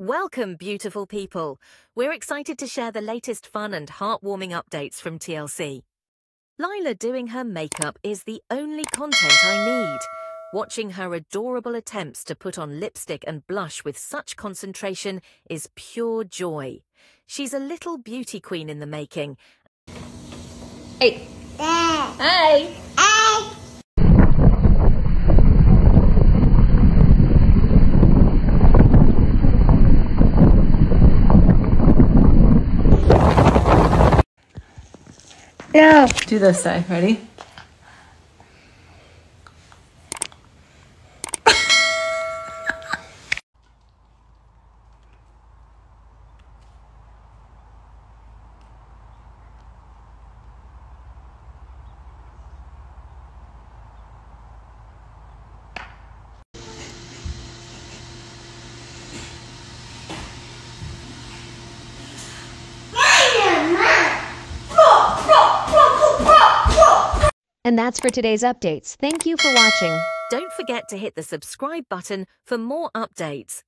Welcome, beautiful people. We're excited to share the latest fun and heartwarming updates from TLC. Lilah doing her makeup is the only content I need. Watching her adorable attempts to put on lipstick and blush with such concentration is pure joy. She's a little beauty queen in the making. Hey. Hi. No. Do this side. Ready? And that's for today's updates. Thank you for watching. Don't forget to hit the subscribe button for more updates.